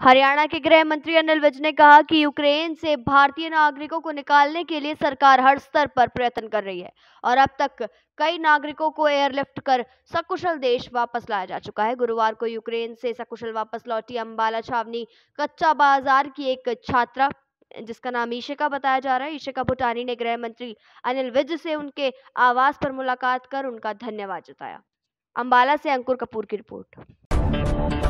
हरियाणा के गृह मंत्री अनिल विज ने कहा कि यूक्रेन से भारतीय नागरिकों को निकालने के लिए सरकार हर स्तर पर प्रयत्न कर रही है और अब तक कई नागरिकों को एयरलिफ्ट कर सकुशल देश वापस लाया जा चुका है। गुरुवार को यूक्रेन से सकुशल वापस लौटी अंबाला छावनी कच्चा बाज़ार की एक छात्रा, जिसका नाम ईशिका बताया जा रहा है। ईशिका भूटानी ने गृह मंत्री अनिल विज से उनके आवास पर मुलाकात कर उनका धन्यवाद जताया। अम्बाला से अंकुर कपूर की रिपोर्ट।